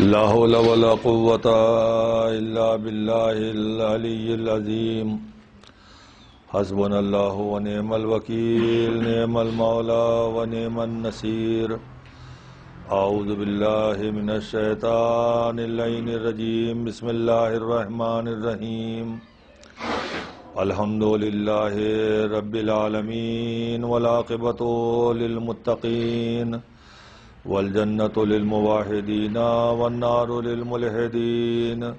لا حول ولا قوة إلا بالله العلي العظيم. حسبنا الله ونعم الوكيل، نعم المولى ونعم النصير. أعوذ بالله من الشيطان اللعين الرجيم. بسم الله الرحمن الرحيم. الحمد لله رب العالمين والعاقبة للمتقين. والجنة للمواحدين والنار للملحدين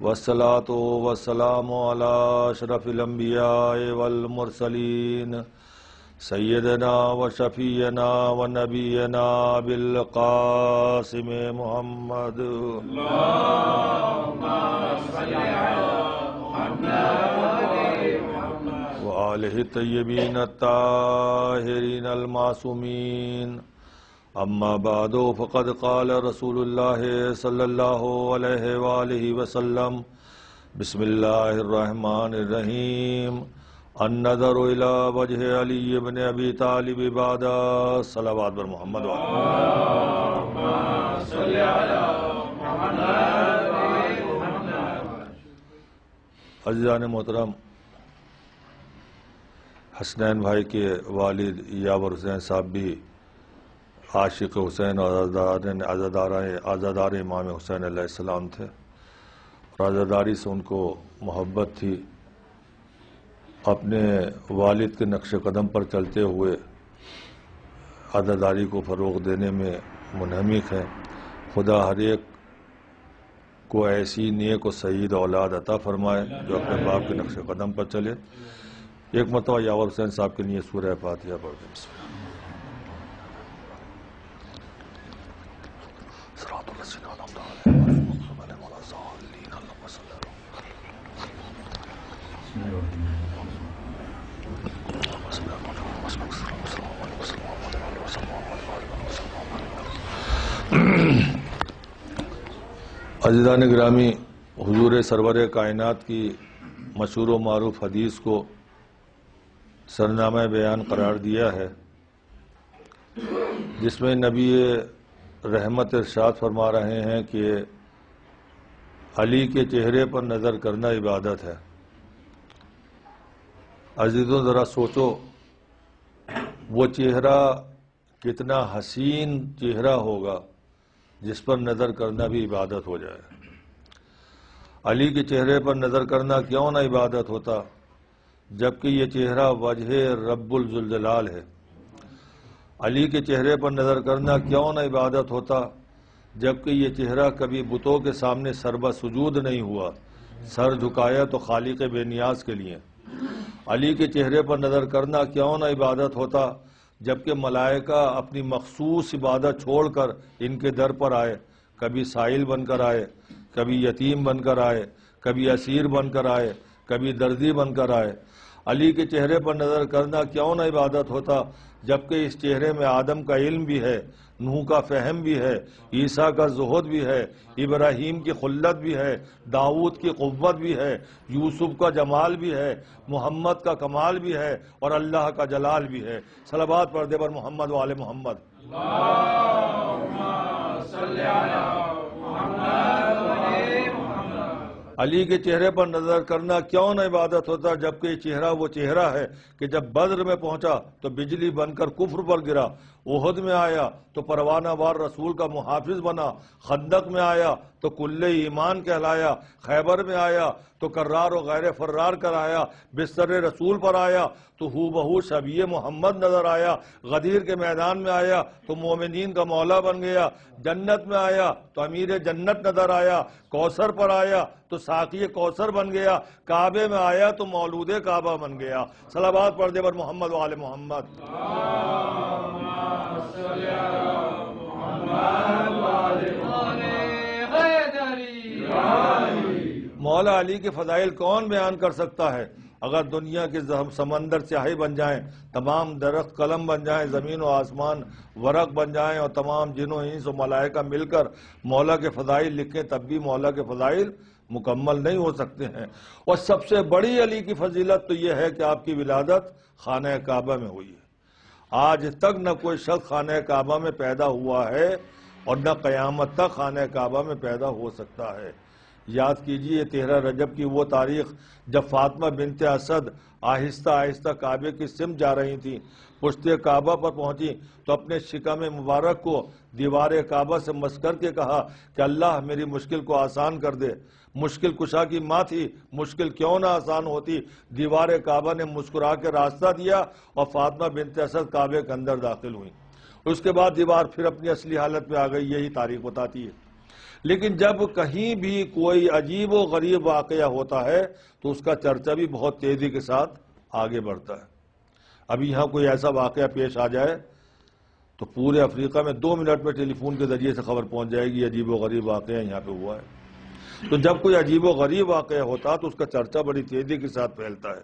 والصلاة والسلام على أشرف الأنبياء والمرسلين سيدنا وشفينا ونبينا بالقاسم محمد. وآله الطيبين الطاهرين المعصومين. أما بعد، فقد قال رسول الله صلى الله عليه وآله وسلم، بسم الله الرحمن الرحيم، النظر إلى وجه علي بن أبي طالب بعد صلوات بر محمد. وآله عزیزان محترم، حسنین بھائی کے والد یاور حسین صاحب بھی عاشق حسین اور آزادار امام حسین علیہ السلام تھے۔ اور آزاداری سے ان کو محبت تھی۔ اپنے والد کے نقش قدم پر چلتے ہوئے آزاداری کو فروغ دینے میں منہمک ہیں۔ خدا ہر ایک کو ایسی نیک و سعید اولاد عطا فرمائے جو اپنے باپ کے نقش قدم پر چلے۔ ایک مرتبہ یاور حسین صاحب کے لیے سورہ فاتحہ پڑھ دیں بسم اللہ صراط الذين أنعمت عليهم غير المغضوب عليهم ولا الضالين اللهم صل على عزیزان گرامی، حضور سرور کائنات کی مشہور و معروف حدیث کو سرنامہ بیان قرار دیا ہے، جس میں نبی رحمت ارشاد فرما رہے ہیں کہ علی کے چہرے پر نظر کرنا عبادت ہے۔ عزیزوں، ذرا سوچو، وہ چہرہ کتنا حسین چہرہ ہوگا۔ جس پر نظر کرنا بھی عبادت ہو جائے۔ علی کے چہرے پر نظر کرنا کیوں نہ عبادت ہوتا، جبکہ یہ چہرہ وجہ رب الجلال ہے۔ علی کے چہرے پر نظر کرنا کیوں نہ عبادت ہوتا، جبکہ یہ چہرہ کبھی بتوں کے سامنے سربہ سجود نہیں ہوا، سر جھکایا تو خالق بے نیاز کے لیے۔ علی کے چہرے پر نظر کرنا کیوں نہ عبادت ہوتا جبکہ ملائکہ اپنی مخصوص عبادت چھوڑ کر ان کے در پر آئے، کبھی سائل بن کر آئے، کبھی یتیم بن کر آئے، کبھی اسیر بن کر آئے، کبھی دردی بن کر آئے۔ علی کے چہرے پر نظر کرنا کیوں نہ عبادت ہوتا، جبکہ اس چہرے میں آدم کا علم بھی ہے، نوح کا فہم بھی ہے، عیسیٰ کا زہد بھی ہے، ابراہیم کی خلت بھی ہے داود کی قوت بھی ہے، یوسف کا جمال بھی ہے، محمد کا کمال بھی ہے اور اللہ کا جلال بھی ہے۔ صلوات پردے پر محمد وآل محمد۔ علی کے چہرے پر نظر کرنا کیوں نہ عبادت ہوتا جبکہ یہ چہرہ وہ چہرہ ہے کہ جب بدر میں پہنچا تو بجلی بن کر کفر پر گرا احد میں آیا تو پروانہ وار رسول کا محافظ بنا، خندق میں آیا تو کل ایمان کہلایا، خیبر میں آیا تو کرار و غیر فرار کر آیا بستر رسول پر آیا تو ہو بہو شبیہ محمد نظر آیا، غدیر کے میدان میں آیا تو مومنین کا مولا بن گیا، جنت میں آیا تو امیر جنت نظر آیا، کوثر پر آیا تو ساقی کوثر بن گیا، کعبے میں آیا تو مولود کعبہ بن گیا۔ صلوات پردے پر محمد وآل محمد۔ مولا علی کے فضائل کون بیان کر سکتا ہے؟ اگر دنیا کے سمندر سیاہی بن جائیں، تمام درخت قلم بن جائیں، زمین و آسمان ورق بن جائیں اور تمام جنوں انس و ملائکہ مل کر مولا کے فضائل لکھیں، تب بھی مولا کے فضائل مکمل نہیں ہو سکتے ہیں۔ اور سب سے بڑی علی کی فضیلت تو یہ ہے کہ آپ کی ولادت خانہ کعبہ میں ہوئی ہے۔ آج تک نہ کوئی شخص خانہ کعبہ میں پیدا ہوا ہے اور نہ قیامت تک خانہ کعبہ میں پیدا ہو سکتا ہے۔ یاد کیجیے تیرہ رجب کی وہ تاریخ جب فاطمہ بنت اسد آہستہ آہستہ کعبے کی سمت جا رہی تھی پشت کعبہ پر پہنچی تو اپنے شکم مبارک کو دیوار کعبہ سے مس کر کے کہا کہ اللہ میری مشکل کو آسان کر دے۔ مشکل کشا کی ماں تھی، مشکل کیوں نہ آسان ہوتی؟ دیوار کعبہ نے مسکرا کے راستہ دیا اور فاطمہ بنت اسد کعبے کے اندر داخل ہوئی اس کے بعد دیوار پھر اپنی اصلی حالت میں آ گئی، یہی تاریخ بتاتی ہے۔ لیکن جب کہیں بھی کوئی عجیب و غریب واقعہ ہوتا ہے، تو اس کا چرچا بھی بہت تیزی کے ساتھ آگے بڑھتا ہے۔ ابھی یہاں کوئی ایسا واقعہ پیش آ جائے تو پورے افریقہ میں دو منٹ میں ٹیلی فون کے ذریعے سے خبر پہنچ جائے گی، عجیب و غریب واقعہ یہاں پہ ہوا ہے۔ تو جب کوئی عجیب و غریب واقعہ ہوتا تو اس کا چرچا بڑی تیزی کے ساتھ پھیلتا ہے۔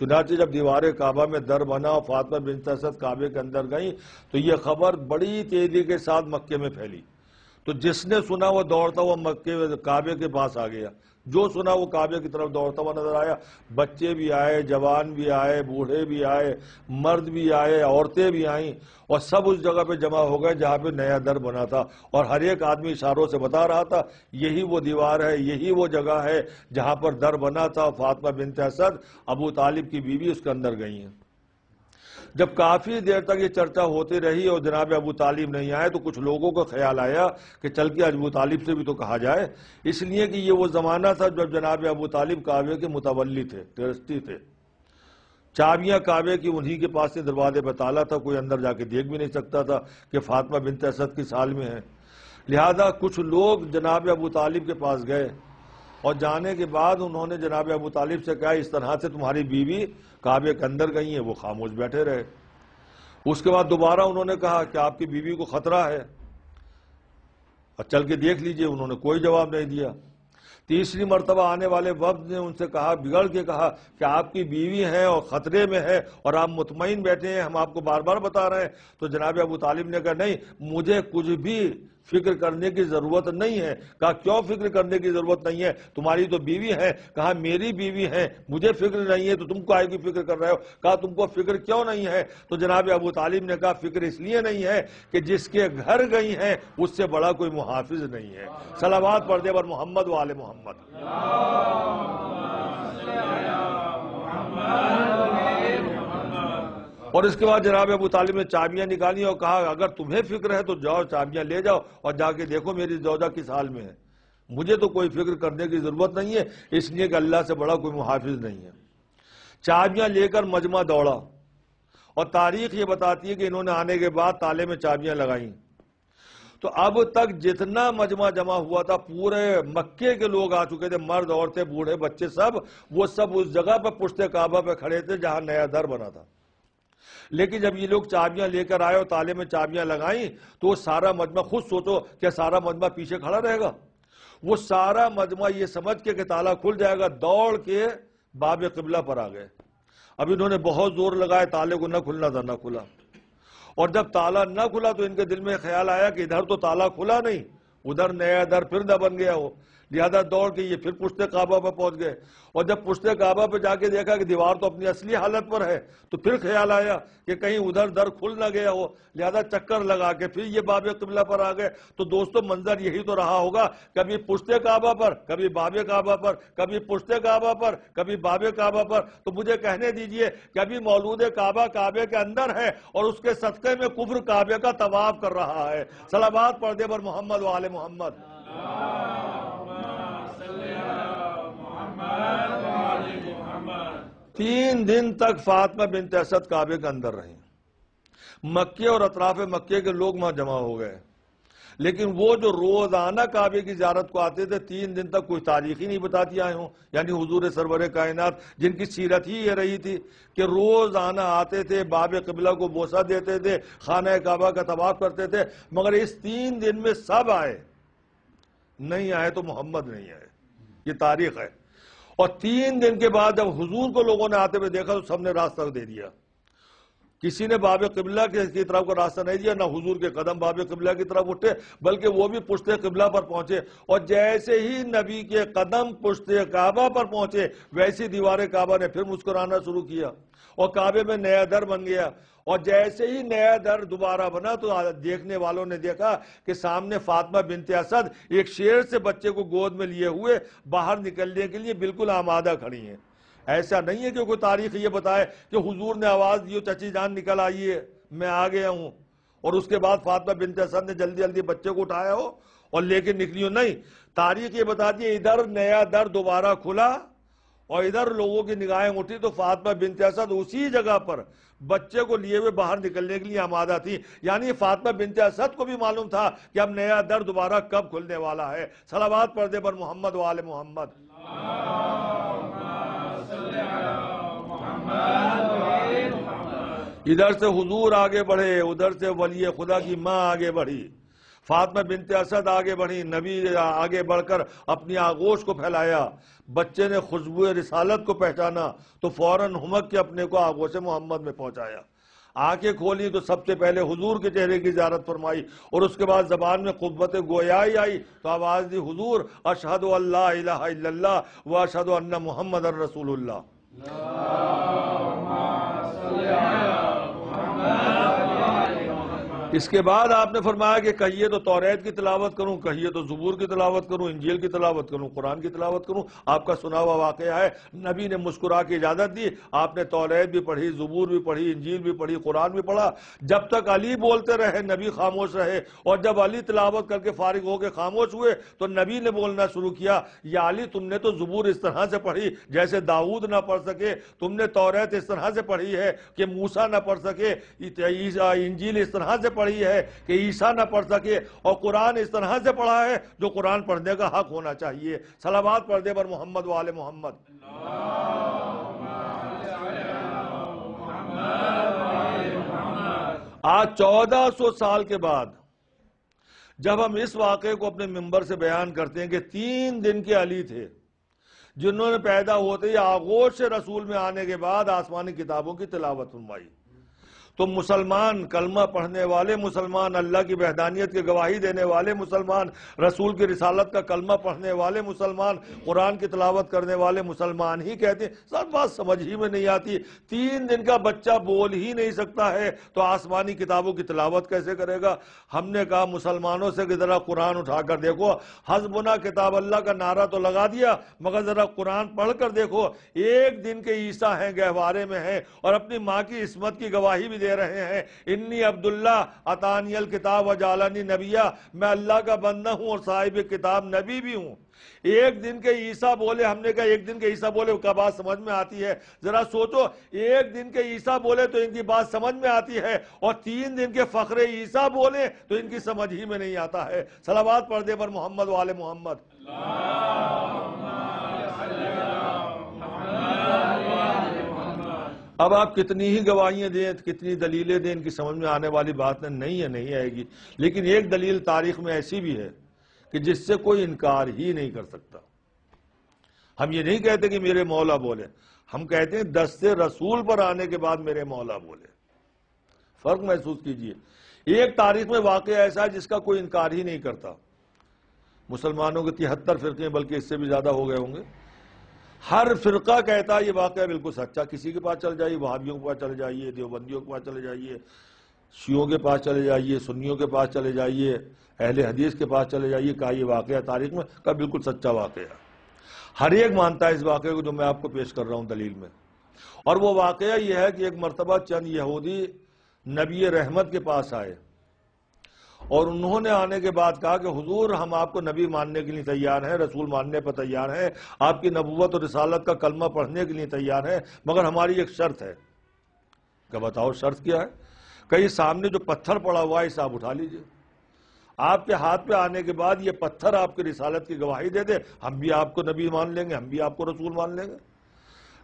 چنانچہ جب دیوار کعبہ میں در بنا اور فاطمہ بن تسد کعبے کے اندر گئیں تو یہ خبر بڑی تیزی کے ساتھ مکے میں پھیلی۔ تو جس نے سنا وہ دوڑتا ہوا مکے کعبے کے پاس آ گیا۔ جو سنا وہ کعبے کی طرف دوڑتا ہوا نظر آیا۔ بچے بھی آئے، جوان بھی آئے، بوڑھے بھی آئے، مرد بھی آئے، عورتیں بھی آئیں اور سب اس جگہ پہ جمع ہو گئے جہاں پہ نیا در بنا تھا۔ اور ہر ایک آدمی اشاروں سے بتا رہا تھا، یہی وہ دیوار ہے، یہی وہ جگہ ہے جہاں پر در بنا تھا۔ فاطمہ بنت اسد، ابو طالب کی بیوی اس کے اندر گئی ہیں۔ جب کافی دیر تک یہ چرچا ہوتی رہی اور جناب ابو طالب نہیں آئے تو کچھ لوگوں کو خیال آیا کہ چل کے ابو طالب سے بھی تو کہا جائے۔ اس لیے کہ یہ وہ زمانہ تھا جب جناب ابو طالب کعبے کے متولی تھے ٹرسٹی تھے۔ چابیاں کعبے کی انہی کے پاس سے دروازے پہ تالا تھا، کوئی اندر جا کے دیکھ بھی نہیں سکتا تھا کہ فاطمہ بنت اسد کی سال میں ہے۔ لہذا کچھ لوگ جناب ابو طالب کے پاس گئے۔ اور جانے کے بعد انہوں نے جناب ابو طالب سے کہا، اس طرح سے تمہاری بیوی کعبے کے اندر گئی ہیں، وہ خاموش بیٹھے رہے۔ اس کے بعد دوبارہ انہوں نے کہا کہ آپ کی بیوی کو خطرہ ہے۔ اور چل کے دیکھ لیجیے، انہوں نے کوئی جواب نہیں دیا۔ تیسری مرتبہ آنے والے وقت نے ان سے کہا، بگڑ کے کہا کہ آپ کی بیوی ہیں اور خطرے میں ہے اور آپ مطمئن بیٹھے ہیں، ہم آپ کو بار بار بتا رہے ہیں۔ تو جناب ابو طالب نے کہا، نہیں، مجھے کچھ بھی فکر کرنے کی ضرورت نہیں ہے۔ کہا، کیوں فکر کرنے کی ضرورت نہیں ہے؟ تمہاری تو بیوی ہے۔ کہا، میری بیوی ہے، مجھے فکر نہیں ہے، تو تم کو آئے کی فکر کر رہے ہو؟ کہا، تم کو فکر کیوں نہیں ہے؟ تو جناب ابو طالب نے کہا، فکر اس لیے نہیں ہے کہ جس کے گھر گئی ہیں، اس سے بڑا کوئی محافظ نہیں ہے۔ سلامات پردے پر محمد والے محمد۔ اور اس کے بعد جناب ابو طالب نے چابیاں نکالی اور کہا، اگر تمہیں فکر ہے تو جاؤ، چابیاں لے جاؤ اور جا کے دیکھو میری زوجہ کس حال میں ہے۔ مجھے تو کوئی فکر کرنے کی ضرورت نہیں ہے، اس لیے کہ اللہ سے بڑا کوئی محافظ نہیں ہے۔ چابیاں لے کر مجمع دوڑا اور تاریخ یہ بتاتی ہے کہ انہوں نے آنے کے بعد تالے میں چابیاں لگائیں۔ تو اب تک جتنا مجمع جمع ہوا تھا، پورے مکے کے لوگ آ چکے تھے، مرد، عورتیں، بوڑھے، بچے سب، وہ سب اس جگہ پہ پشتے کعبہ پہ کھڑے تھے جہاں نیا در بنا تھا۔ لیکن جب یہ لوگ چابیاں لے کر آئے اور تالے میں چابیاں لگائیں تو وہ سارا مجمع خود سوچو کہ سارا مجمع پیچھے کھڑا رہے گا۔ وہ سارا مجمع یہ سمجھ کے کہ تالا کھل جائے گا، دوڑ کے باب قبلہ پر آ گئے۔ اب انہوں نے بہت زور لگائے تالے کو نہ کھلنا تھا، نہ کھلا۔ اور جب تالا نہ کھلا تو ان کے دل میں خیال آیا کہ ادھر تو تالا کھلا نہیں، ادھر نیا در پھر نہ بن گیا ہو لہذا دوڑ کے یہ پھر پشتے کعبہ پہ پہنچ گئے۔ اور جب پشتے کعبہ پہ جا کے دیکھا کہ دیوار تو اپنی اصلی حالت پر ہے، تو پھر خیال آیا کہ کہیں ادھر در کھل نہ گیا ہو۔ لہذا چکر لگا کے پھر یہ باب قبلہ پر آ گئے۔ تو دوستو، منظر یہی تو رہا ہوگا۔ کبھی پشتے کعبہ پر، کبھی باب کعبہ پر، کبھی پشتے کعبہ پر، کبھی باب کعبہ پر۔ تو مجھے کہنے دیجیے کہ ابھی مولود کعبہ کعبے کے اندر ہے اور اس کے صدقے میں کفر کعبے کا طواف کر رہا ہے۔ سلامات پردے پر محمد والے محمد۔ تین دن تک فاطمہ بنت اسد کعبے کے اندر رہی مکے اور اطراف مکے کے لوگ وہاں جمع ہو گئے۔ لیکن وہ جو روزانہ کعبے کی زیارت کو آتے تھے، تین دن تک کوئی تاریخی نہیں بتاتی آئے ہوں۔ یعنی حضور سرور کائنات، جن کی سیرت ہی یہ رہی تھی کہ روزانہ آتے تھے، باب قبلہ کو بوسا دیتے تھے، خانہ کعبہ کا طواف کرتے تھے۔ مگر اس تین دن میں سب آئے۔ نہیں آئے تو محمد نہیں آئے۔ یہ تاریخ ہے۔ اور تین دن کے بعد جب حضور کو لوگوں نے آتے ہوئے دیکھا تو سب نے راستہ دے دیا۔ کسی نے باب قبلہ کی طرف کا راستہ نہیں دیا، نہ حضور کے قدم باب قبلہ کی طرف اٹھے، بلکہ وہ بھی پشتے قبلہ پر پہنچے۔ اور جیسے ہی نبی کے قدم پشتے کعبہ پر پہنچے، ویسی دیوار کعبہ نے پھر مسکرانا شروع کیا۔ اور کعبے میں نیا در بن گیا۔ اور جیسے ہی نیا در دوبارہ بنا، تو دیکھنے والوں نے دیکھا کہ سامنے فاطمہ بنت اسد ایک شیر سے بچے کو گود میں لیے ہوئے باہر نکلنے کے لیے بالکل آمادہ کھڑی ہیں۔ ایسا نہیں ہے کہ کوئی تاریخ یہ بتائے کہ حضور نے آواز دی چچی جان نکل آئیے میں آ گیا ہوں۔ اور اس کے بعد فاطمہ بنت اسد نے جلدی جلدی بچے کو اٹھایا ہو اور لے کے نکلی ہو۔ نہیں، تاریخ یہ بتا دی، ادھر نیا در دوبارہ کھلا اور ادھر لوگوں کی نگاہیں اٹھی تو فاطمہ بنت اسد اسی جگہ پر بچے کو لیے ہوئے باہر نکلنے کے لیے آمادہ تھی۔ یعنی فاطمہ بنت اسد کو بھی معلوم تھا کہ اب نیا در دوبارہ کب کھلنے والا ہے۔ سلامات پردے پر محمد وال محمد۔ ادھر سے حضور آگے بڑھے، ادھر سے ولی خدا کی ماں آگے بڑھی، فاطمہ بنت اسد آگے بڑھی، نبی آگے بڑھ کر اپنی آغوش کو پھیلایا، بچے نے خوشبو رسالت کو پہچانا، تو فوراً ہمک کے اپنے کو آغوش محمد میں پہنچایا۔ آنکھیں کھولی تو سب سے پہلے حضور کے چہرے کی زیارت فرمائی، اور اس کے بعد زبان میں قوت گویائی آئی، تو آواز دی حضور اشہد اللہ الہ الا اللہ و اشہد ان محمد الرسول اللہ۔ な اس کے بعد آپ نے فرمایا کہ کہیے تو توریت کی تلاوت کروں، کہیے تو زبور کی تلاوت کروں، انجیل کی تلاوت کروں، قرآن کی تلاوت کروں۔ آپ کا سنا ہوا واقعہ ہے، نبی نے مسکرا کی اجازت دی، آپ نے توریت بھی پڑھی، زبور بھی پڑھی، انجیل بھی پڑھی، قرآن بھی پڑھا۔ جب تک علی بولتے رہے، نبی خاموش رہے، اور جب علی تلاوت کر کے فارغ ہو کے خاموش ہوئے، تو نبی نے بولنا شروع کیا، یا علی تم نے تو زبور اس طرح سے پڑھی جیسے داود نہ پڑھ سکے، تم نے توریت اس طرح سے پڑھی ہے کہ موسا نہ پڑھ سکے انجیل اس طرح سے پڑھی ہے کہ عیسیٰ نہ پڑھ سکے اور قرآن اس طرح سے پڑھا ہے جو قرآن پڑھنے کا حق ہونا چاہیے۔ سلامات پردے پر محمد وال محمد۔ آج چودہ سو سال کے بعد جب ہم اس واقعے کو اپنے ممبر سے بیان کرتے ہیں کہ تین دن کے علی تھے جنہوں نے پیدا ہوتے ہی آغوش سے رسول میں آنے کے بعد آسمانی کتابوں کی تلاوت فرمائی۔ تو مسلمان، کلمہ پڑھنے والے مسلمان، اللہ کی بہدانیت کی گواہی دینے والے مسلمان، رسول کی رسالت کا کلمہ پڑھنے والے مسلمان، قرآن کی تلاوت کرنے والے مسلمان ہی کہتے ہیں۔ سر، بات سمجھ ہی میں نہیں آتی۔ تین دن کا بچہ بول ہی نہیں سکتا ہے۔ تو آسمانی کتابوں کی تلاوت کیسے کرے گا؟ ہم نے کہا مسلمانوں سے کہ ذرا قرآن اٹھا کر دیکھو۔ حزبنا کتاب اللہ کا نعرہ تو لگا دیا، مگر ذرا قرآن پڑھ کر دیکھو۔ ایک دن کے عیسیٰ ہیں، گہوارے میں ہیں اور اپنی ماں کی عصمت کی گواہی بھی دے دے رہے ہیں۔ انی عبداللہ عطانی الکتاب و جالانی نبیہ میں اللہ کا بندہ ہوں اور صاحب کتاب نبی بھی ہوں۔ ایک دن کے عیسیٰ بولے، ہم نے کہا ایک دن کے عیسیٰ بولے کا بات سمجھ میں آتی ہے؟ ذرا سوچو، ایک دن کے عیسیٰ بولے تو ان کی بات سمجھ میں آتی ہے، اور تین دن کے فخر عیسیٰ بولے تو ان کی سمجھ ہی میں نہیں آتا ہے۔ سلامات پردے پر محمد والے محمد۔ اللہ اب آپ کتنی ہی گواہیاں دیں، کتنی دلیلیں دیں، ان کی سمجھ میں آنے والی بات نہیں ہے، نہیں آئے گی۔ لیکن ایک دلیل تاریخ میں ایسی بھی ہے کہ جس سے کوئی انکار ہی نہیں کر سکتا۔ ہم یہ نہیں کہتے کہ میرے مولا بولے۔ ہم کہتے ہیں دست رسول پر آنے کے بعد میرے مولا بولے۔ فرق محسوس کیجیے۔ ایک تاریخ میں واقعہ ایسا ہے جس کا کوئی انکار ہی نہیں کرتا۔ مسلمانوں کے تہتر فرقے بلکہ اس سے بھی زیادہ ہو گئے ہوں گے۔ ہر فرقہ کہتا ہے یہ واقعہ بالکل سچا، کسی کے پاس چل جائیے، وہابیوں کے پاس چلے جائیے، دیوبندیوں کے پاس چلے جائیے شیوں کے پاس چلے جائیے، سنیوں کے پاس چلے جائیے، اہل حدیث کے پاس چلے جائیے، کہا یہ واقعہ تاریخ میں کا بالکل سچا واقعہ۔ ہر ایک مانتا ہے اس واقعے کو جو میں آپ کو پیش کر رہا ہوں دلیل میں۔ اور وہ واقعہ یہ ہے کہ ایک مرتبہ چند یہودی نبی رحمت کے پاس آئے۔ اور انہوں نے آنے کے بعد کہا کہ حضور ہم آپ کو نبی ماننے کے لیے تیار ہیں، رسول ماننے پر تیار ہیں، آپ کی نبوت اور رسالت کا کلمہ پڑھنے کے لیے تیار ہیں، مگر ہماری ایک شرط ہے۔ کہ بتاؤ شرط کیا ہے؟ کہیں سامنے جو پتھر پڑا ہوا ہے اسے آپ اٹھا لیجیے۔ آپ کے ہاتھ پہ آنے کے بعد یہ پتھر آپ کی رسالت کی گواہی دے دے، ہم بھی آپ کو نبی مان لیں گے، ہم بھی آپ کو رسول مان لیں گے۔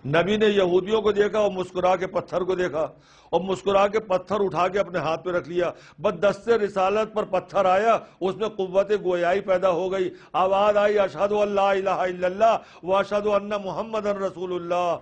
نبی نے یہودیوں کو دیکھا اور مسکرا کے پتھر کو دیکھا اور مسکرا کے پتھر اٹھا کے اپنے ہاتھ پہ رکھ لیا۔ بس رسالت پر پتھر آیا، اس میں قوت گویائی پیدا ہو گئی۔ آواز آئی اشہد اللہ الہ الا اللہ و اشہد ان محمد رسول اللہ۔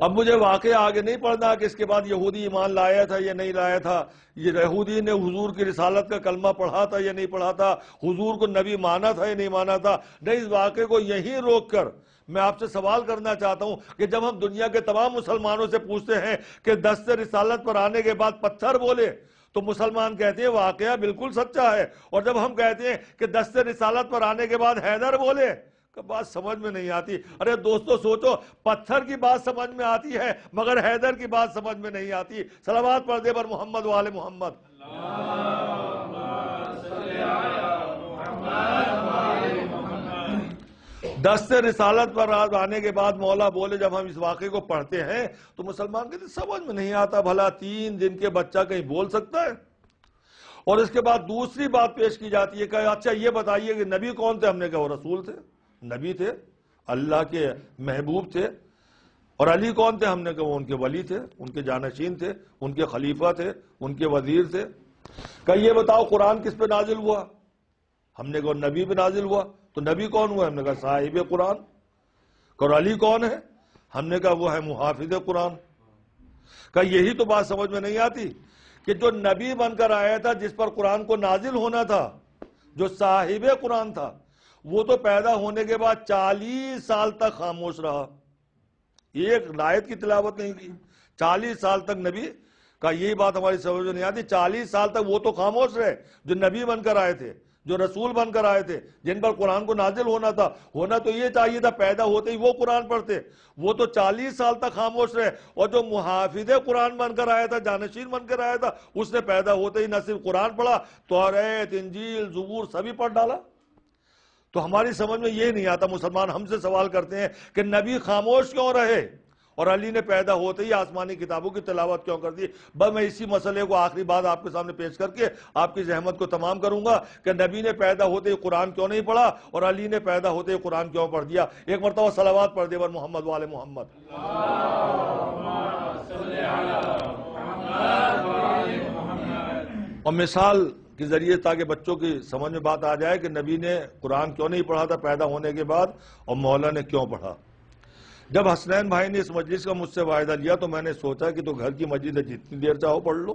اب مجھے واقع آگے نہیں پڑھنا کہ اس کے بعد یہودی ایمان لایا تھا یا نہیں لایا تھا۔ یہ یہودی نے حضور کی رسالت کا کلمہ پڑھا تھا یا نہیں پڑھا تھا؟ حضور کو نبی مانا تھا یا نہیں مانا تھا؟ نہیں، اس واقعے کو یہیں روک کر میں آپ سے سوال کرنا چاہتا ہوں کہ جب ہم دنیا کے تمام مسلمانوں سے پوچھتے ہیں کہ دست رسالت پر آنے کے بعد پتھر بولے، تو مسلمان کہتے ہیں واقعہ بالکل سچا ہے۔ اور جب ہم کہتے ہیں کہ دست رسالت پر آنے کے بعد حیدر بولے بات سمجھ میں نہیں آتی۔ ارے دوستو، سوچو، پتھر کی بات سمجھ میں آتی ہے، مگر حیدر کی بات سمجھ میں نہیں آتی۔ سلامات پردے پر محمد والے محمد۔ دست رسالت پر آنے کے بعد مولا بولے، جب ہم اس واقعے کو پڑھتے ہیں، تو مسلمان کہتے سمجھ میں نہیں آتا، بھلا تین دن کے بچہ کہیں بول سکتا ہے؟ اور اس کے بعد دوسری بات پیش کی جاتی ہے کہ اچھا یہ بتائیے کہ نبی کون تھے؟ ہم نے کہا وہ رسول تھے۔ نبی تھے، اللہ کے محبوب تھے۔ اور علی کون تھے؟ ہم نے کہا وہ ان کے ولی تھے، ان کے جانشین تھے، ان کے خلیفہ تھے، ان کے وزیر تھے۔ کہ یہ بتاؤ قرآن کس پہ نازل ہوا؟ ہم نے کہا نبی پہ نازل ہوا۔ تو نبی کون ہوا؟ ہم نے کہا صاحب قرآن۔ اور علی کون ہے؟ ہم نے کہا وہ ہے محافظ قرآن۔ کہ یہی تو بات سمجھ میں نہیں آتی کہ جو نبی بن کر آیا تھا، جس پر قرآن کو نازل ہونا تھا، جو صاحب قرآن تھا وہ تو پیدا ہونے کے بعد چالیس سال تک خاموش رہا۔ ایک لائت کی تلاوت نہیں کی۔ چالیس سال تک نبی کا یہی بات ہماری سمجھ نہیں آتی۔ چالیس سال تک وہ تو خاموش رہے، جو نبی بن کر آئے تھے، جو رسول بن کر آئے تھے، جن پر قرآن کو نازل ہونا تھا۔ ہونا تو یہ چاہیے تھا، پیدا ہوتے ہی وہ قرآن پڑھتے۔ وہ تو چالیس سال تک خاموش رہے۔ اور جو محافظ قرآن بن کر آیا تھا، جانشین بن کر آیا تھا، اس نے پیدا ہوتے ہی نہ صرف قرآن پڑھا تو انجیل، زبور، سبھی پڑھ ڈالا۔ تو ہماری سمجھ میں یہ نہیں آتا مسلمان ہم سے سوال کرتے ہیں کہ نبی خاموش کیوں رہے؟ اور علی نے پیدا ہوتے ہی آسمانی کتابوں کی تلاوت کیوں کر دی؟ بس میں اسی مسئلے کو آخری بات آپ کے سامنے پیش کر کے آپ کی زحمت کو تمام کروں گا کہ نبی نے پیدا ہوتے ہی قرآن کیوں نہیں پڑھا اور علی نے پیدا ہوتے ہی قرآن کیوں پڑھ دیا؟ ایک مرتبہ سلوات پڑھ دے بر محمد والے محمد۔ اور مثال کے ذریعے تاکہ بچوں کی سمجھ میں بات آ جائے کہ نبی نے قرآن کیوں نہیں پڑھا تھا، پیدا ہونے کے بعد، اور مولا نے کیوں پڑھا؟ جب حسنین بھائی نے اس مجلس کا مجھ سے وعدہ لیا تو میں نے سوچا کہ تو گھر کی مسجد ہے، جتنی دیر چاہو پڑھ لو۔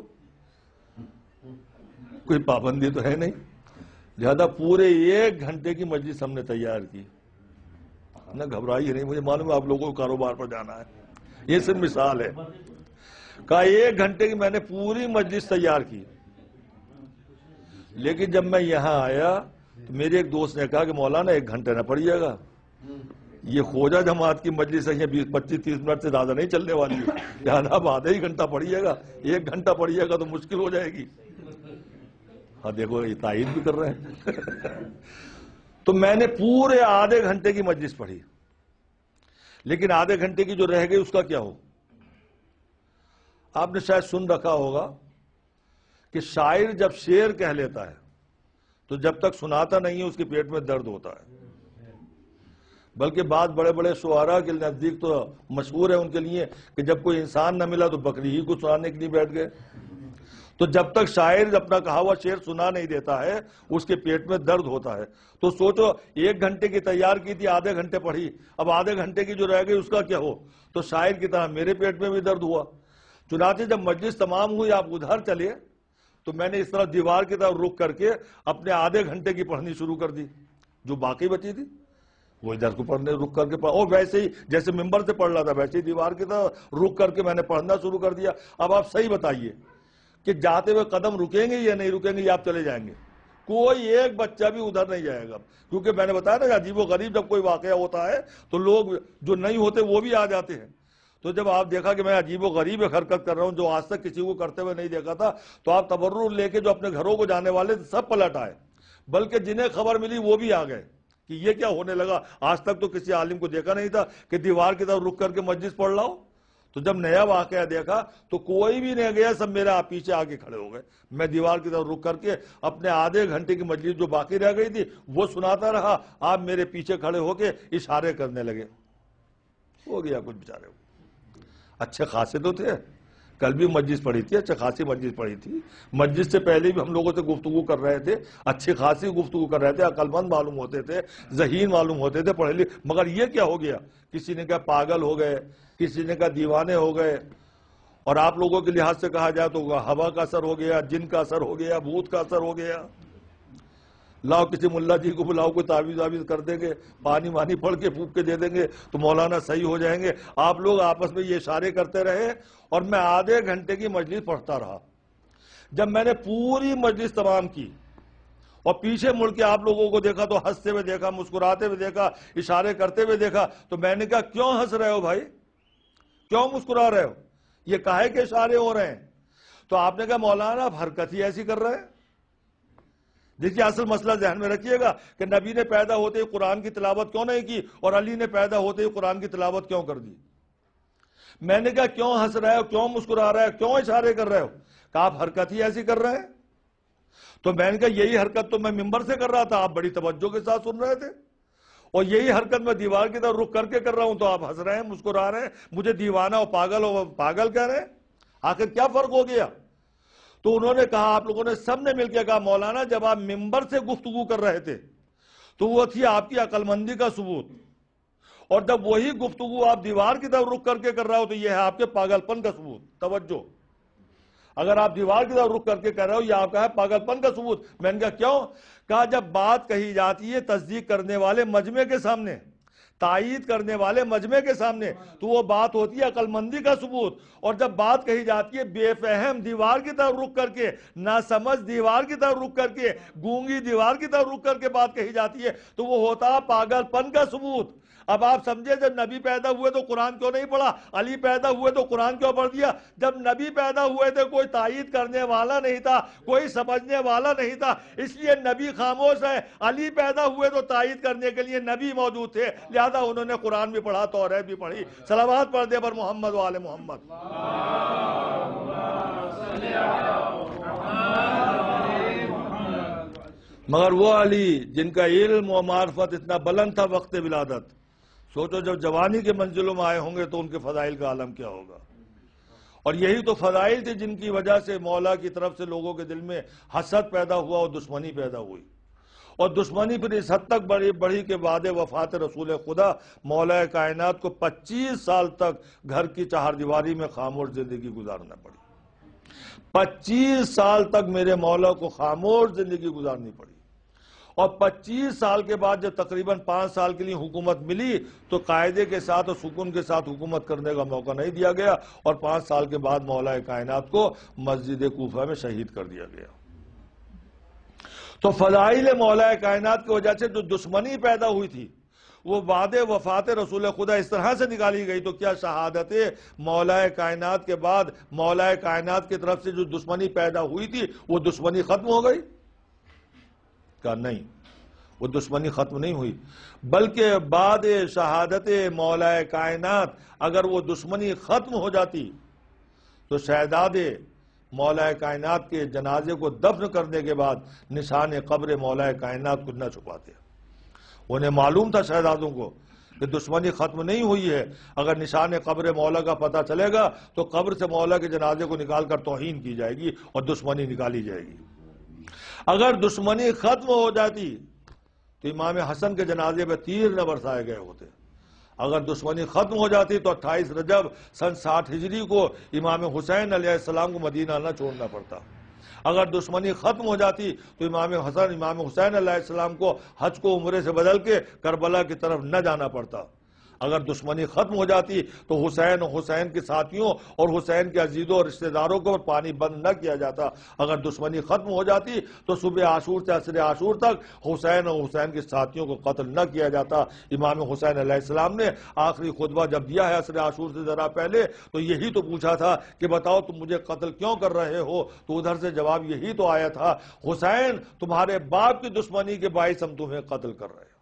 کوئی پابندی تو ہے نہیں۔ زیادہ پورے ایک گھنٹے کی مجلس ہم نے تیار کی۔ نہ گھبرائی نہیں، مجھے معلوم ہے آپ لوگوں کو کاروبار پر جانا ہے۔ یہ صرف مثال ہے۔ کہا ایک گھنٹے کی میں نے پوری مجلس تیار کی۔ لیکن جب میں یہاں آیا تو میرے ایک دوست نے کہا کہ مولانا، ایک گھنٹے نہ پڑیے گا۔ یہ خوجہ جماعت کی مجلس ہے، یہ بیس، پچیس، تیس منٹ سے زیادہ نہیں چلنے والی۔ لہٰذا اب آدھا ہی گھنٹہ پڑھیے گا۔ ایک گھنٹہ پڑھیے گا تو مشکل ہو جائے گی۔ ہاں دیکھو، یہ تائید بھی کر رہے ہیں۔ تو میں نے پورے آدھے گھنٹے کی مجلس پڑھی۔ لیکن آدھے گھنٹے کی جو رہ گئی، اس کا کیا ہو؟ آپ نے شاید سن رکھا ہوگا۔ کہ شاعر جب شیر کہہ لیتا ہے، تو جب تک سناتا نہیں ہے، اس کے پیٹ میں درد ہوتا ہے۔ بلکہ بعض بڑے بڑے شعراء کے نزدیک تو مشہور ہے ان کے لیے کہ جب کوئی انسان نہ ملا تو بکری ہی کو سنانے کے لیے بیٹھ گئے۔ تو جب تک شاعر اپنا کہا ہوا شیر سنا نہیں دیتا ہے، اس کے پیٹ میں درد ہوتا ہے۔ تو سوچو، ایک گھنٹے کی تیار کی تھی، آدھے گھنٹے پڑھی۔ اب آدھے گھنٹے کی جو رہ گئی، اس کا کیا ہو؟ تو شاعر کی طرح میرے پیٹ میں بھی درد ہوا۔ چنانچہ جب مجلس تمام ہوئی، آپ ادھر چلے تو میں نے اس طرح دیوار کی طرف رک کر کے اپنے آدھے گھنٹے کی پڑھنی شروع کر دی۔ جو باقی بچی تھی، وہ ادھر کو پڑھنے رک کر کے پڑھ اور ویسے ہی جیسے ممبر سے پڑھ رہا تھا، ویسے ہی دیوار کی طرف رک کر کے میں نے پڑھنا شروع کر دیا۔ اب آپ صحیح بتائیے کہ جاتے ہوئے قدم رکیں گے یا نہیں رکیں گے یا آپ چلے جائیں گے۔ کوئی ایک بچہ بھی ادھر نہیں جائے گا۔ کیونکہ میں نے بتایا نا عجیب و غریب جب کوئی واقعہ ہوتا ہے تو لوگ جو نہیں ہوتے وہ بھی آ جاتے ہیں۔ تو جب آپ دیکھا کہ میں عجیب و غریب حرکت کر رہا ہوں جو آج تک کسی کو کرتے ہوئے نہیں دیکھا تھا، تو آپ تبرر لے کے جو اپنے گھروں کو جانے والے سب پلٹ آئے۔ بلکہ جنہیں خبر ملی وہ بھی آ گئے کہ یہ کیا ہونے لگا۔ آج تک تو کسی عالم کو دیکھا نہیں تھا کہ دیوار کی طرف رک کر کے مسجد پڑھ رہا ہو تو جب نیا واقعہ دیکھا تو کوئی بھی نہیں گیا، سب میرے آپ پیچھے آگے کھڑے ہو گئے۔ میں دیوار کی طرف رک کر کے اپنے آدھے گھنٹے کی مجلس جو باقی رہ گئی تھی، وہ سناتا رہا۔ آپ میرے پیچھے کھڑے ہو کے اشارے کرنے لگے۔ ہو گیا کچھ بچارے اچھے خاصے تو تھے۔ کل بھی مسجد پڑھی تھی اچھا خاصی مسجد پڑھی تھی۔ مسجد سے پہلے بھی ہم لوگوں سے گفتگو کر رہے تھے اچھی خاصی گفتگو کر رہے تھے، عقل مند معلوم ہوتے تھے، ذہین معلوم ہوتے تھے پڑھے لکھے مگر یہ کیا ہو گیا؟ کسی نے کہا پاگل ہو گئے، کسی نے کہا دیوانے ہو گئے۔ اور آپ لوگوں کے لحاظ سے کہا جائے تو ہوا کا اثر ہو گیا، جن کا اثر ہو گیا، بھوت کا اثر ہو گیا۔ لاؤ کسی ملا جی کو بلاؤ، کوئی تعویذ وابیز کر دیں گے، پانی وانی پڑھ کے پھوک کے دے دیں گے، تو مولانا صحیح ہو جائیں گے۔ آپ لوگ آپس میں یہ اشارے کرتے رہے اور میں آدھے گھنٹے کی مجلس پڑھتا رہا۔ جب میں نے پوری مجلس تمام کی اور پیچھے مڑ کے آپ لوگوں کو دیکھا تو ہنستے ہوئے دیکھا، مسکراتے ہوئے دیکھا، اشارے کرتے ہوئے دیکھا، تو میں نے کہا، کیوں ہنس رہے ہو بھائی؟ کیوں مسکرا رہے ہو؟ یہ کہے کے اشارے ہو رہے ہیں؟ تو آپ نے کہا، مولانا آپ حرکت ہی ایسی کر رہے ہیں؟ دیکھیے اصل مسئلہ ذہن میں رکھیے گا کہ نبی نے پیدا ہوتے ہی قرآن کی تلاوت کیوں نہیں کی اور علی نے پیدا ہوتے ہی قرآن کی تلاوت کیوں کر دی؟ میں نے کہا کیوں ہنس رہے ہو؟ کیوں مسکرا رہے ہو؟ کیوں اشارے کر رہے ہو؟ کہ آپ حرکت ہی ایسی کر رہے ہیں؟ تو میں نے کہا یہی حرکت تو میں ممبر سے کر رہا تھا، آپ بڑی توجہ کے ساتھ سن رہے تھے۔ اور یہی حرکت میں دیوار کی طرف رخ کر کے کر رہا ہوں تو آپ ہنس رہے ہیں، مسکرا رہے ہیں۔ مجھے دیوانہ اور پاگل ہو پاگل کہہ رہے ہیں۔ آخر کیا فرق ہو گیا؟ تو انہوں نے کہا، آپ لوگوں نے سب نے مل کے کہا، مولانا جب آپ ممبر سے گفتگو کر رہے تھے، تو وہ تھی آپ کی عقل مندی کا ثبوت۔ اور جب وہی گفتگو آپ دیوار کی طرف رخ کر کے کر رہے ہو، تو یہ ہے آپ کے پاگل پن کا ثبوت۔ توجہ۔ اگر آپ دیوار کی طرف رخ کر کے کر رہے ہو، یہ آپ کا ہے پاگل پن کا ثبوت۔ میں نے کہا، کیوں؟ کہا، جب بات کہی جاتی ہے تصدیق کرنے والے مجمع کے سامنے تائید کرنے والے مجمع کے سامنے، تو وہ بات ہوتی ہے عقل مندی کا ثبوت۔ اور جب بات کہی جاتی ہے بے فہم دیوار کی طرف رک کر کے نہ سمجھ دیوار کی طرف رک کر کے، گونگی دیوار کی طرف رک کر کے بات کہی جاتی ہے، تو وہ ہوتا پاگل پن کا ثبوت۔ اب آپ سمجھے جب نبی پیدا ہوئے تو قرآن کیوں نہیں پڑھا؟ علی پیدا ہوئے تو قرآن کیوں پڑھ دیا؟ جب نبی پیدا ہوئے تھے کوئی تائید کرنے والا نہیں تھا، کوئی سمجھنے والا نہیں تھا، اس لیے نبی خاموش ہے علی پیدا ہوئے تو تائید کرنے کے لیے نبی موجود تھے، لہذا انہوں نے قرآن بھی پڑھا تو بھی پڑھی۔ سلامات پڑھ دے پر محمد وال محمد۔ مگر وہ علی جن کا علم و معرفت اتنا بلند تھا وقت ولادت سوچو جب جوانی کے منزلوں میں آئے ہوں گے تو ان کے فضائل کا عالم کیا ہوگا؟ اور یہی تو فضائل تھے جن کی وجہ سے مولا کی طرف سے لوگوں کے دل میں حسد پیدا ہوا اور دشمنی پیدا ہوئی۔ اور دشمنی پھر اس حد تک بڑی بڑھی کے بعد وفات رسول خدا مولا کائنات کو پچیس سال تک گھر کی چہار دیواری میں خاموش زندگی گزارنا پڑی۔ پچیس سال تک میرے مولا کو خاموش زندگی گزارنی پڑی۔ اور پچیس سال کے بعد جب تقریباً پانچ سال کے لیے حکومت ملی تو قاعدے کے ساتھ اور سکون کے ساتھ حکومت کرنے کا موقع نہیں دیا گیا اور پانچ سال کے بعد مولا کائنات کو مسجد کوفہ میں شہید کر دیا گیا۔ تو فضائل مولا کائنات کی وجہ سے جو دشمنی پیدا ہوئی تھی، وہ وعد وفات رسول خدا اس طرح سے نکالی گئی تو کیا شہادت مولا کائنات کے بعد، مولا کائنات کی طرف سے جو دشمنی پیدا ہوئی تھی، وہ دشمنی ختم ہو گئی؟ کہا نہیں۔ وہ دشمنی ختم نہیں ہوئی۔ بلکہ بعد شہادت مولا کائنات اگر وہ دشمنی ختم ہو جاتی تو شہداد مولا کائنات کے جنازے کو دفن کرنے کے بعد نشان قبر مولا کائنات کو نہ چھپاتے۔ انہیں معلوم تھا شہدادوں کو کہ دشمنی ختم نہیں ہوئی ہے۔ اگر نشان قبر مولا کا پتہ چلے گا تو قبر سے مولا کے جنازے کو نکال کر توہین کی جائے گی اور دشمنی نکالی جائے گی۔ اگر دشمنی ختم ہو جاتی تو امام حسن کے جنازے میں تیر نہ برسائے گئے ہوتے۔ اگر دشمنی ختم ہو جاتی تو اٹھائیس رجب سن ساٹھ ہجری کو امام حسین علیہ السلام کو مدینہ نہ چھوڑنا پڑتا۔ اگر دشمنی ختم ہو جاتی تو امام حسن، امام حسین علیہ السلام کو حج کو عمرے سے بدل کے کربلا کی طرف نہ جانا پڑتا۔ اگر دشمنی ختم ہو جاتی تو حسین و حسین کے ساتھیوں اور حسین کے عزیزوں اور رشتہ داروں کو پانی بند نہ کیا جاتا۔ اگر دشمنی ختم ہو جاتی تو صبح عاشور سے عصر عاشور تک حسین اور حسین کے ساتھیوں کو قتل نہ کیا جاتا۔ امام حسین علیہ السلام نے آخری خطبہ جب دیا ہے عصر عاشور سے ذرا پہلے تو یہی تو پوچھا تھا کہ بتاؤ تم مجھے قتل کیوں کر رہے ہو؟ تو ادھر سے جواب یہی تو آیا تھا، حسین تمہارے باپ کی دشمنی کے باعث ہم تمہیں قتل کر رہے ہیں۔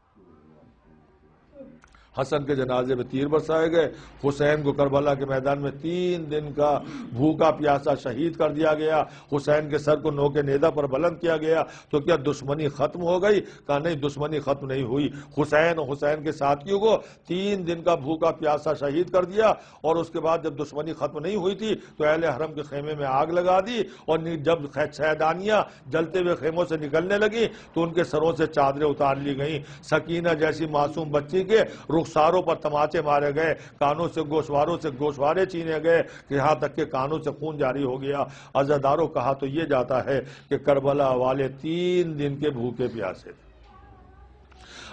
حسن کے جنازے میں تیر برسائے گئے۔ حسین کو کربلا کے میدان میں تین دن کا بھوکا پیاسا شہید کر دیا گیا۔ حسین کے سر کو نو کے نیدا پر بلند کیا گیا۔ تو کیا دشمنی ختم ہو گئی؟ کہا، نہیں، دشمنی ختم نہیں ہوئی۔ حسین اور حسین کے ساتھیوں کو تین دن کا بھوکا پیاسا شہید کر دیا۔ اور اس کے بعد جب دشمنی ختم نہیں ہوئی تھی، تو اہل حرم کے خیمے میں آگ لگا دی۔ اور جب سیدانیاں جلتے ہوئے خیموں سے نکلنے لگی تو ان کے سروں سے چادریں اتار لی گئیں۔ سکینہ جیسی معصوم بچی کے رخساروں پر تماچے مارے گئے، کانوں سے گوشواروں سے گوشوارے چینے گئے کہ یہاں تک کہ کانوں سے خون جاری ہو گیا۔ عزداروں کہا تو یہ جاتا ہے کہ کربلا والے تین دن کے بھوکے پیاسے تھے۔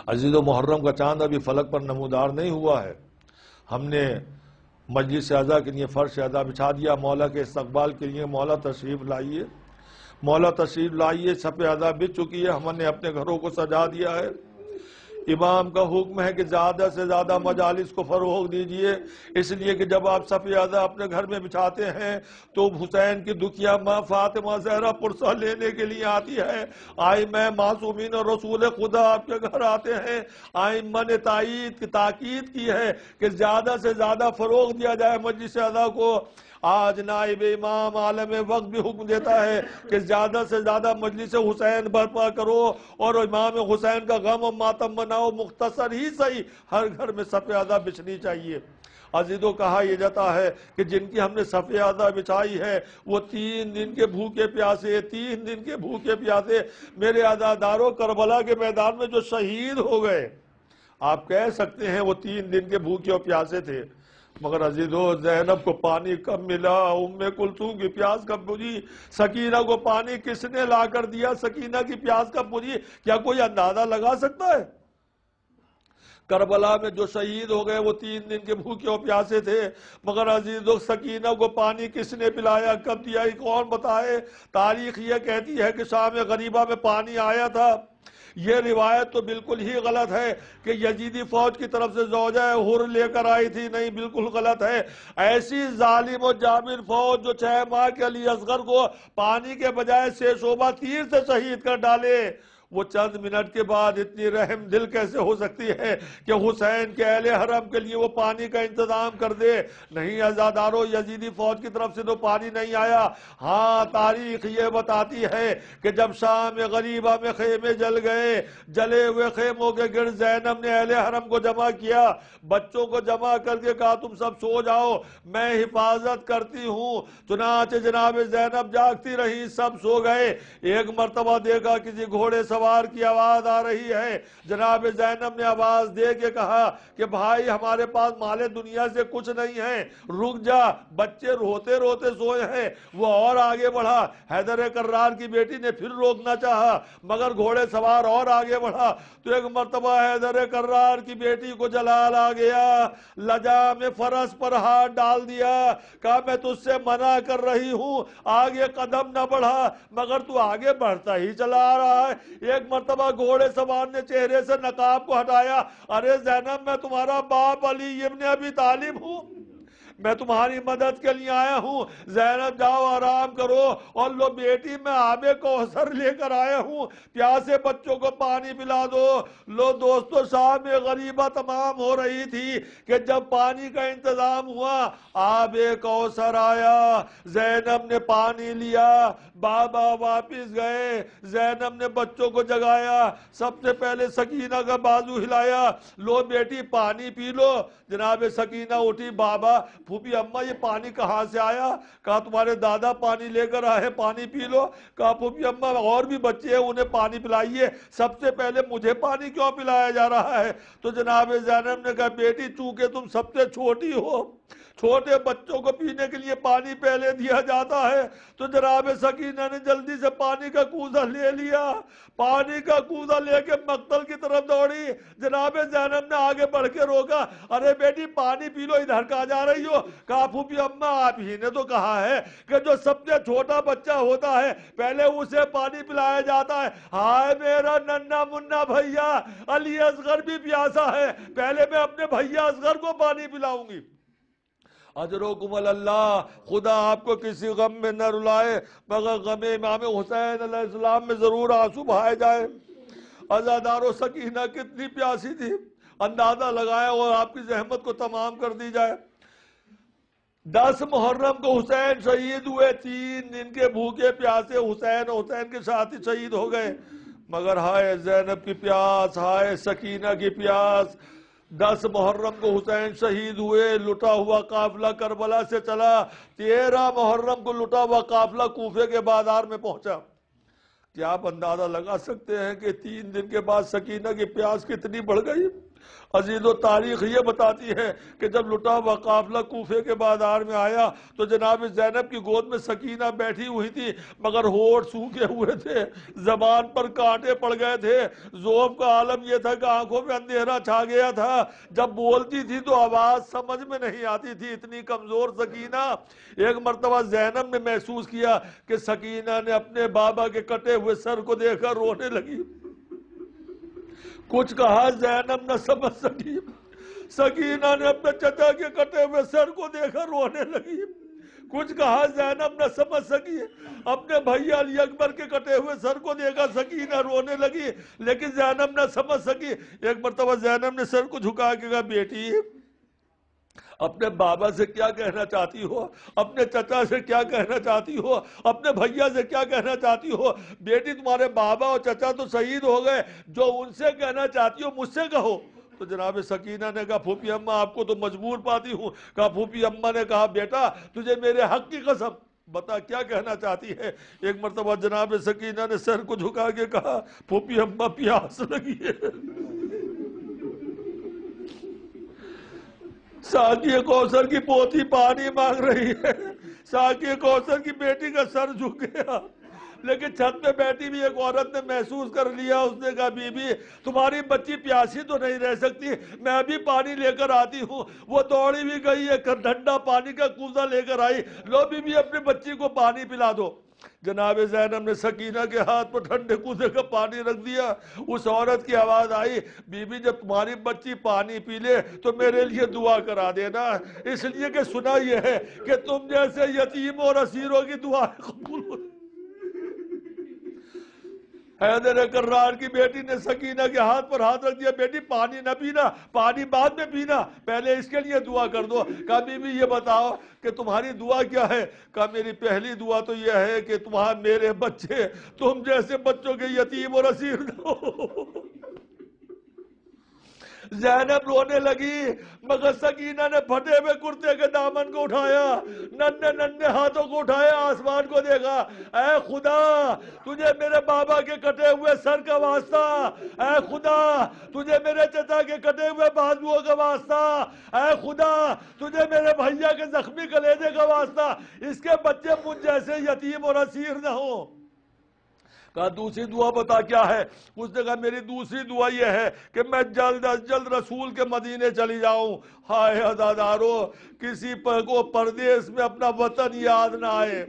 عزیز و محرم کا چاند ابھی فلک پر نمودار نہیں ہوا ہے۔ ہم نے مجلس اعضا کے لیے فرش اعضا بچھا دیا، مولا کے استقبال کے لیے مولا تشریف لائیے۔ مولا تشریف لائیے سب اعضا بچ چکی ہے، ہم نے اپنے گھروں کو سجا دیا ہے۔ امام کا حکم ہے کہ زیادہ سے زیادہ مجالس کو فروغ دیجیے۔ اس لیے کہ جب آپ سفیادہ اپنے گھر میں بچھاتے ہیں تو حسین کی دکھیا ماں فاطمہ زہرہ پرسہ لینے کے لیے آتی ہے۔ آئی میں معصومین اور رسول خدا آپ کے گھر آتے ہیں۔ آئی من تائید کی تاکید کی ہے کہ زیادہ سے زیادہ فروغ دیا جائے مجلس ادا کو۔ آج نائب امام عالم وقت بھی حکم دیتا ہے کہ زیادہ سے زیادہ مجلس حسین برپا کرو اور امام حسین کا غم و ماتم بناؤ مختصر ہی صحیح، ہر گھر میں سفیادہ بچنی چاہیے۔ عزیزوں، کہا یہ جاتا ہے کہ جن کی ہم نے سفیادہ بچھائی ہے، وہ تین دن کے بھوکے پیاسے، تین دن کے بھوکے پیاسے۔ میرے عزاداروں، کربلا کے میدان میں جو شہید ہو گئے، آپ کہہ سکتے ہیں وہ تین دن کے بھوکے اور پیاسے تھے۔ مگر عزیزو زینب کو پانی کب ملا؟ ام کلثوم کی پیاس کب بجھی؟ سکینہ کو پانی کس نے لا کر دیا؟ سکینہ کی پیاس کب بجھی؟ کیا کوئی اندازہ لگا سکتا ہے؟ کربلا میں جو شہید ہو گئے، وہ تین دن کے بھوکے اور پیاسے تھے۔ مگر عزیزو سکینہ کو پانی کس نے پلایا؟ کب دیا؟ کون بتائے؟ تاریخ یہ کہتی ہے کہ شام غریبہ میں پانی آیا تھا۔ یہ روایت تو بالکل ہی غلط ہے کہ یزیدی فوج کی طرف سے زوجہ ہر لے کر آئی تھی۔ نہیں، بالکل غلط ہے۔ ایسی ظالم و جامر فوج جو چھ ماہ کے علی اصغر کو پانی کے بجائے سے شعبہ تیر سے شہید کر ڈالے۔ وہ چند منٹ کے بعد اتنی رحم دل کیسے ہو سکتی ہے کہ حسین کے اہل حرم کے لیے وہ پانی کا انتظام کر دے؟ نہیں ازادارو یزیدی فوج کی طرف سے تو پانی نہیں آیا۔ ہاں تاریخ یہ بتاتی ہے کہ جب شام غریبہ میں خیمے جل گئے، جلے ہوئے خیموں کے گرد زینب نے اہل حرم کو جمع کیا۔ بچوں کو جمع کر کے کہا، تم سب سو جاؤ، میں حفاظت کرتی ہوں۔ چنانچہ جناب زینب جاگتی رہی، سب سو گئے۔ ایک مرتبہ دیکھا کسی گھوڑے سب سوار کی آواز آ رہی ہے۔ جناب زینب نے آواز دے کے کہا کہ بھائی ہمارے پاس مال دنیا سے کچھ نہیں ہے۔ رک جا، بچے روتے روتے سوئے ہیں۔ وہ اور آگے بڑھا۔ حیدر کرار کی بیٹی نے پھر روکنا چاہا، مگر گھوڑے سوار اور آگے بڑھا۔ تو ایک مرتبہ حیدر کرار کی بیٹی کو جلال آ گیا۔ لجا میں فرس پر ہاتھ ڈال دیا۔ کہا، میں تجھ سے منع کر رہی ہوں، آگے قدم نہ بڑھا، مگر تو آگے بڑھتا ہی چلا رہا ہے۔ ایک مرتبہ گھوڑے سوار نے چہرے سے نقاب کو ہٹایا۔ ارے زینب، میں تمہارا باپ علی ابن ابی طالب ہوں۔ میں تمہاری مدد کے لیے آیا ہوں۔ زینب جاؤ، آرام کرو۔ اور لو بیٹی، میں آبے کو اثر لے کر آیا ہوں۔ پیاسے بچوں کو پانی پلا دو۔ لو دوستو، شام میں غریبہ تمام ہو رہی تھی کہ جب پانی کا انتظام ہوا، آبے کوثر آیا۔ زینب نے پانی لیا۔ بابا واپس گئے۔ زینب نے بچوں کو جگایا۔ سب سے پہلے سکینہ کا بازو ہلایا۔ لو بیٹی، پانی پی لو۔ جناب سکینہ اٹھی، بابا پھوپی اممہ یہ پانی کہاں سے آیا؟ کہا تمہارے دادا پانی لے کر آئے، پانی پی لو۔ کہا پھوپی اممہ اور بھی بچے ہیں، انہیں پانی پلائیے۔ سب سے پہلے مجھے پانی کیوں پلایا جا رہا ہے؟ تو جناب زینب نے کہا، بیٹی، چونکہ تم سب سے چھوٹی ہو۔ چھوٹے بچوں کو پینے کے لیے پانی پہلے دیا جاتا ہے۔ تو جناب سکینہ نے جلدی سے پانی کا کوزہ لے لیا۔ پانی کا کوزہ لے کے مقتل کی طرف دوڑی۔ جناب زینب نے آگے بڑھ کے روکا۔ ارے بیٹی، پانی پی لو، ادھر کہا جا رہی ہو؟ کافو بھی اممہ آپ ہی نے تو کہا ہے کہ جو سب سے چھوٹا بچہ ہوتا ہے، پہلے اسے پانی پلایا جاتا ہے۔ ہائے میرا ننہ منہ بھیا، علی اصغر بھی پیاسا ہے۔ پہلے میں اپنے بھیا اصغر کو پانی پلاؤں گی۔ اجرکم اللہ خدا آپ کو کسی غم میں نہ رلائے، مگر غم امام حسین علیہ السلام میں ضرور آنسو بھائے جائے۔ ازادار و سکینہ کتنی پیاسی تھی، اندازہ لگایا اور آپ کی زحمت کو تمام کر دی جائے۔ دس محرم کو حسین شہید ہوئے، تین دن کے بھوکے پیاسے حسین حسین کے ساتھ ہی شہید ہو گئے۔ مگر ہائے زینب کی پیاس، ہائے سکینہ کی پیاس دس محرم کو حسین شہید ہوئے، لٹا ہوا قافلہ کربلا سے چلا، تیرہ محرم کو لٹا ہوا قافلہ کوفے کے بازار میں پہنچا۔ کیا آپ اندازہ لگا سکتے ہیں کہ تین دن کے بعد سکینہ کی پیاس کتنی بڑھ گئی؟ عزیز و تاریخ یہ بتاتی ہے کہ جب لٹا ہوا قافلہ کوفے کے بازار میں آیا تو جناب زینب کی گود میں سکینہ بیٹھی ہوئی تھی، مگر ہوٹ سوکھے ہوئے تھے، زبان پر کانٹے پڑ گئے تھے۔ زوب کا عالم یہ تھا کہ آنکھوں میں اندھیرا چھا گیا تھا۔ جب بولتی تھی تو آواز سمجھ میں نہیں آتی تھی۔ اتنی کمزور سکینہ۔ ایک مرتبہ زینب نے محسوس کیا کہ سکینہ نے اپنے بابا کے کٹے ہوئے سر کو دیکھ کر رونے لگی۔ کچھ کہا زینب نہ سمجھ سکی۔ سکینہ نے اپنے چچا کے کٹے ہوئے سر کو دیکھا، رونے لگی۔ کچھ کہا زینب نہ سمجھ سکی۔ اپنے بھائی علی اکبر کے کٹے ہوئے سر کو دیکھا، سکینہ رونے لگی۔ لیکن زینب نہ سمجھ سکی۔ ایک مرتبہ زینب نے سر کو جھکا کے کہا، بیٹی اپنے بابا سے کیا کہنا چاہتی ہو؟ اپنے چچا سے کیا کہنا چاہتی ہو؟ اپنے بھیا سے کیا کہنا چاہتی ہو؟ بیٹی تمہارے بابا اور چچا تو شہید ہو گئے، جو ان سے کہنا چاہتی ہو مجھ سے کہو۔ تو جناب سکینہ نے کہا پھوپی اماں، آپ کو تو مجبور پاتی ہوں۔ کہا پھوپی اماں نے کہا، بیٹا، تجھے میرے حق کی قسم، بتا کیا کہنا چاہتی ہے؟ ایک مرتبہ جناب سکینہ نے سر کو جھکا کے کہا پھوپی اماں، پیاس لگی ہے۔ ساکی کوثر کی پوتی پانی مانگ رہی ہے۔ ساکی کوثر کی بیٹی کا سر جھک گیا۔ لیکن چھت پہ بیٹھی بھی ایک عورت نے محسوس کر لیا۔ اس نے کہا بی بی تمہاری بچی پیاسی تو نہیں رہ سکتی۔ میں ابھی پانی لے کر آتی ہوں۔ وہ دوڑی بھی گئی ہے ڈھنڈا پانی کا کوزہ لے کر آئی۔ لو بی بی اپنی بچی کو پانی پلا دو۔ جناب زینب نے سکینہ کے ہاتھ پر ٹھنڈے کوزے کا پانی رکھ دیا۔ اس عورت کی آواز آئی بی بی جب تمہاری بچی پانی پی لے تو میرے لیے دعا کرا دینا۔ اس لیے کہ سنا یہ ہے کہ تم جیسے یتیم اور اسیروں کی دعا قبول حیدر کرار کی بیٹی نے سکینہ کے ہاتھ پر ہاتھ رکھ دیا، بیٹی پانی نہ پینا، پانی بعد میں پینا، پہلے اس کے لیے دعا کر دو۔ کہا بی بی یہ بتاؤ کہ تمہاری دعا کیا ہے؟ کہا، میری پہلی دعا تو یہ ہے کہ تمہارے میرے بچے تم جیسے بچوں کے یتیم اور اسیر نہ ہو۔ زینب رونے لگی، مگر سکینہ نے پھٹے ہوئے کرتے کے دامن کو اٹھایا۔ ننے ننے ہاتھوں کو اٹھایا، آسمان کو دیکھا۔ اے خدا، تجھے میرے بابا کے کٹے ہوئے سر کا واسطہ۔ اے خدا، تجھے میرے چچا کے کٹے ہوئے بازوؤں کا واسطہ۔ اے خدا، تجھے میرے بھائیا کے زخمی کلیجے کا واسطہ۔ اس کے بچے مجھ جیسے یتیم اور اسیر نہ ہوں۔ کہا دوسری دعا بتا کیا ہے؟ اس نے کہا، میری دوسری دعا یہ ہے کہ میں جلد از جلد رسول کے مدینے چلی جاؤں۔ ہائے ازادارو کسی پر کو پردیس میں اپنا وطن یاد نہ آئے۔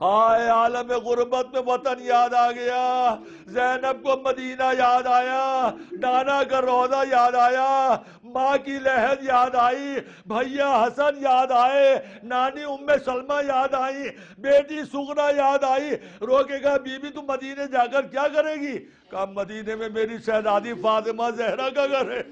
ہائے عالم غربت میں وطن یاد آ گیا، زینب کو مدینہ یاد آیا، نانا کا روزہ یاد آیا، ماں کی لہد یاد آئی، بھیا حسن یاد آئے، نانی ام سلمہ یاد آئی، بیٹی سگنا یاد آئی روکے گا بی بی تو مدینے جا کر کیا کرے گی؟ کہا، مدینے میں میری شہزادی فاطمہ زہرہ کا گھر ہے۔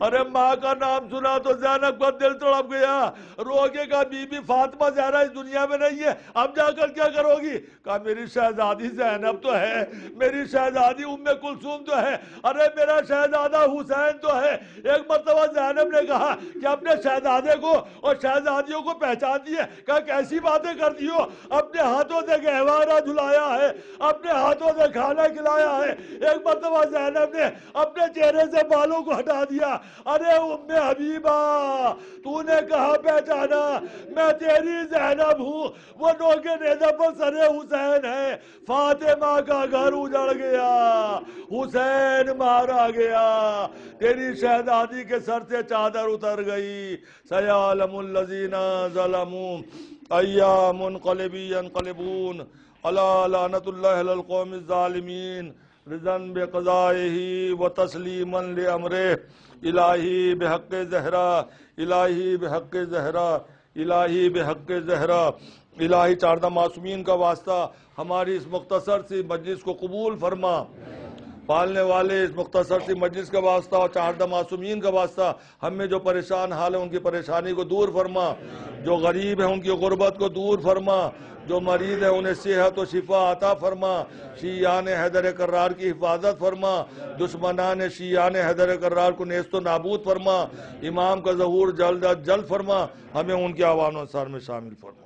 ارے ماں کا نام سنا تو زینب کا دل تڑپ گیا۔ روکے گا بی بی فاطمہ زہرہ اس دنیا میں نہیں ہے۔ اب جا کر کیا کرو گی؟ کہا، میری شہزادی زینب تو ہے۔ میری شہزادی ام کلثوم تو ہے۔ ارے، میرا شہزادہ حسین تو ہے۔ ایک مرتبہ زینب نے کہا کہ اپنے شہزادے کو اور شہزادیوں کو پہچان دیے۔ کہا، کیسی باتیں کرتی ہو؟ اپنے ہاتھوں سے گہوارہ جھلایا ہے، اپنے ہاتھوں سے کھانا کھلایا ہے۔ ایک مرتبہ زینب نے اپنے چہرے سے بالوں کو ہٹا دیا۔ ارے ام حبیبہ، تو نے کہا، پہچانا، میں تیری زینب ہوں۔ وہ نوکے نیزہ پر سر حسین ہے۔ فاطمہ کا گھر اجڑ گیا۔ حسین مارا گیا۔ تیری شہدادی کے سر سے چادر اتر گئی۔ سیالم اللذین ظلمون ایام انقلبی انقلبون اللہ لعنت اللہ للقوم الظالمین۔ رضن بقضائہی و تسلیما لعمرہ الہی بحق زہرہ، الہی بحق زہرہ، الہی بحق زہرہ. الہی چاردہ معصومین کا واسطہ ہماری اس مختصر سی مجلس کو قبول فرما۔ پالنے والے اس مختصر سی مجلس کا واسطہ اور چاردہ معصومین کا واسطہ، ہم میں جو پریشان حال ہے ان کی پریشانی کو دور فرما، جو غریب ہیں، ان کی غربت کو دور فرما، جو مریض ہیں، انہیں صحت و شفا عطا فرما، شیعان حیدر کرار کی حفاظت فرما، دشمنان شیعان حیدر کرار کو نیست و نابود فرما، امام کا ظہور جلد از جلد فرما، ہمیں ان کے عوام انصار میں شامل فرما۔